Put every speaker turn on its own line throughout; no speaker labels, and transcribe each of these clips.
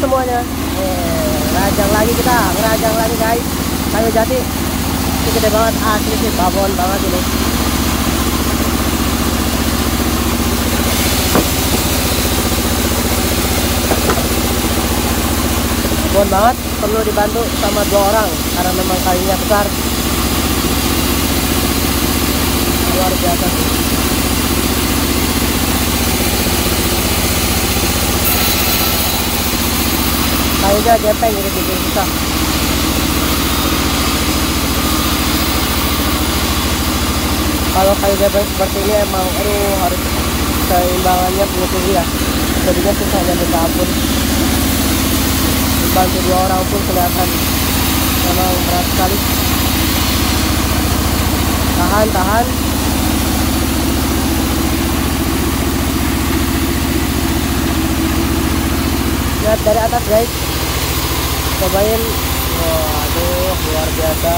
semuanya. Eh, Ngerajang lagi kita Ngerajang lagi guys. Kayu jati. Ini gede banget Asli sih babon banget ini. Babon banget Perlu dibantu sama dua orang Karena memang kayunya besar. Luar biasa kayunya gepeng bikin susah kalau kayu gepeng seperti ini emang aduh harus keimbangannya punya tinggi ya. Jadinya susah nyampe ke ampun. Dibantu dua orang pun kelihatan. Memang berat sekali. Tahan tahan lihat dari atas guys. Cobain. Waduh luar biasa.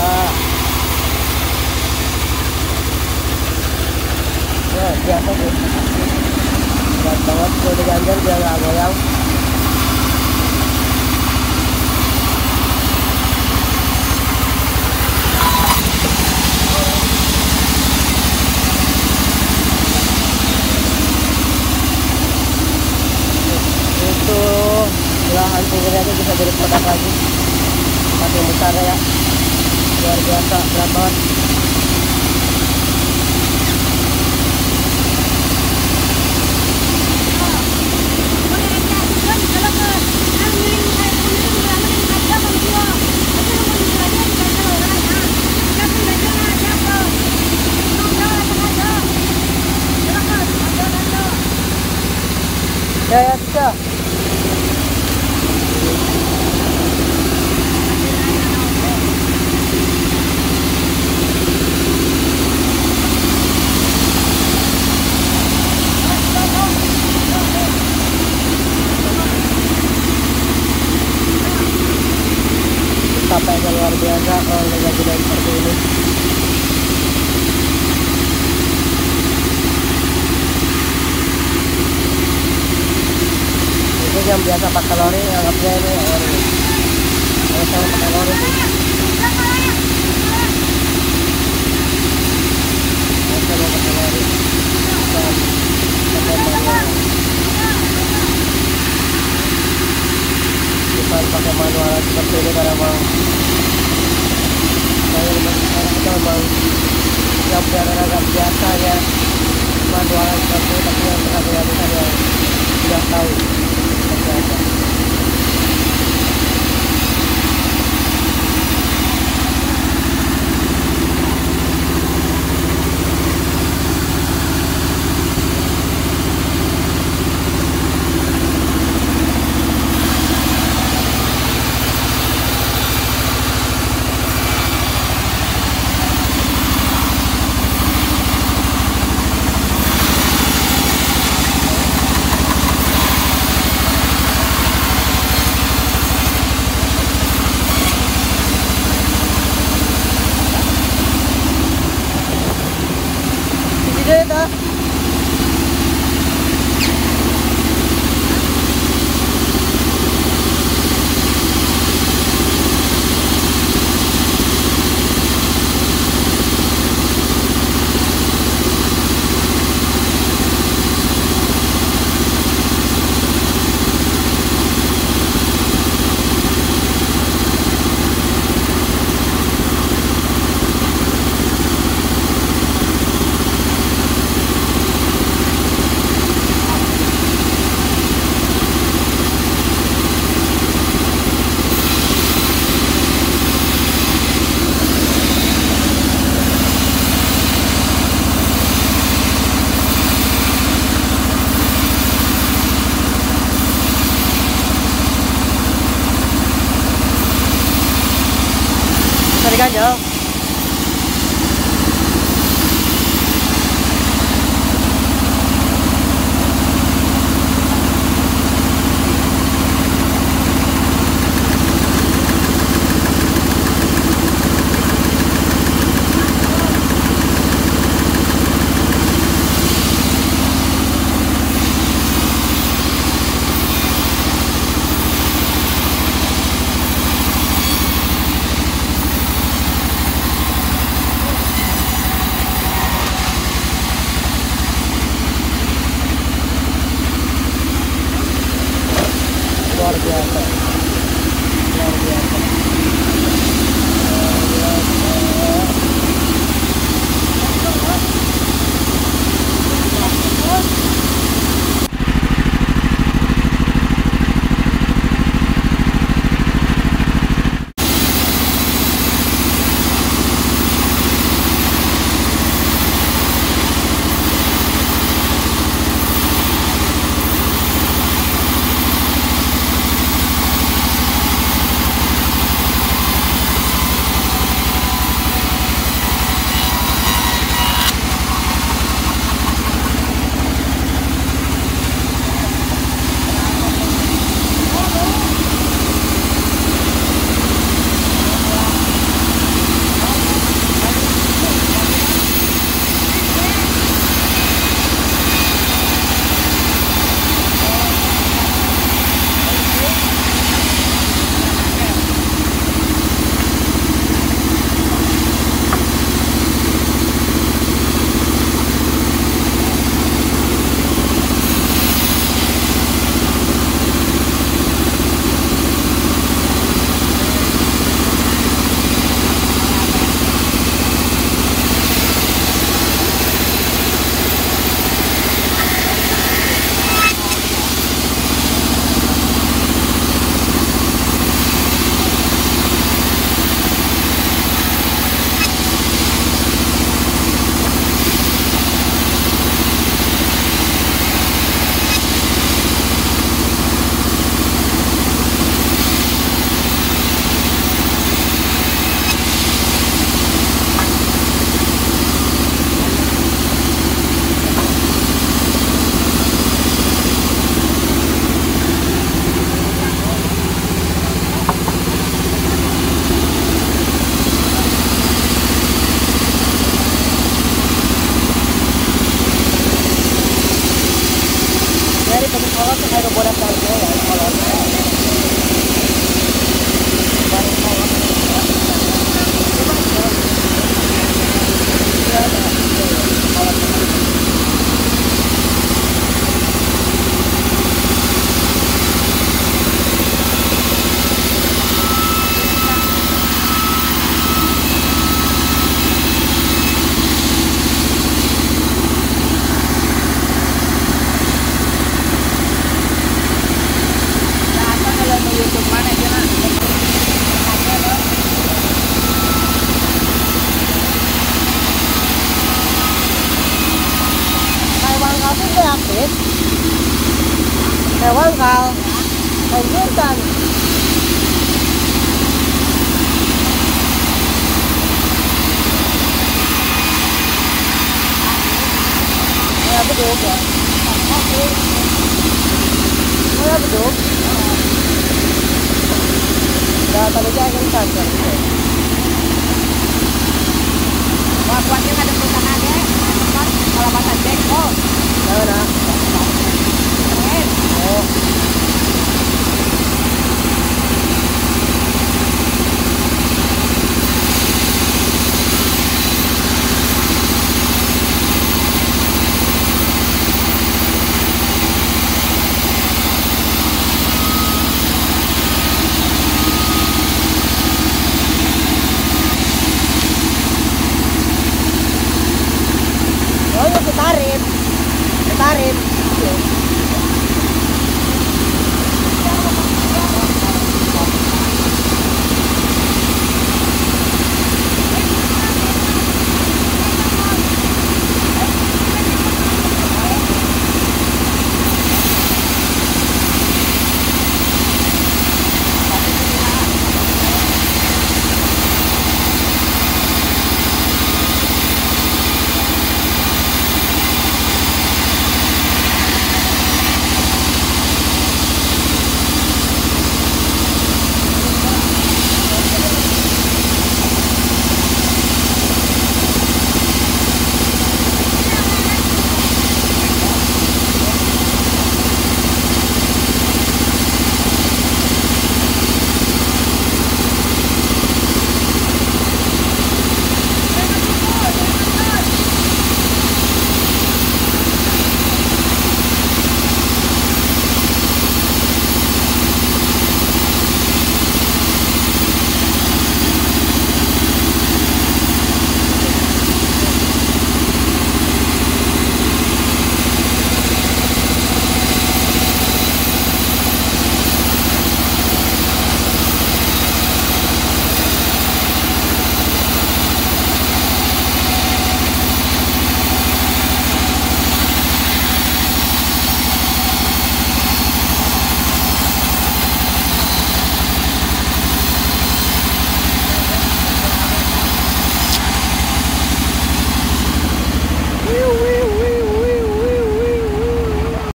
Ya biasa sih berat banget kalau diganjel dia nggak goyang itu bisa jadi produk lagi. Makin besar ya. Luar biasa berat banget ya ya bisa capeknya luar biasa kalau dengan jalan seperti ini itu yang biasa pakai lori anggapnya ini lori kalau saya pakai lori biasa mau pakai lori dan bukan pakai manual seperti ini karena memang saya sekarang itu memang yang agak biasa ya. Manual seperti ini tapi yang pernah dilakukan ya sudah tahu seperti apa Bisa diganjel. Kayak wangkal. Lanjutan. Ya beduk ya. Oh ya beduk. Udah tadi saya kan saja.
Wah,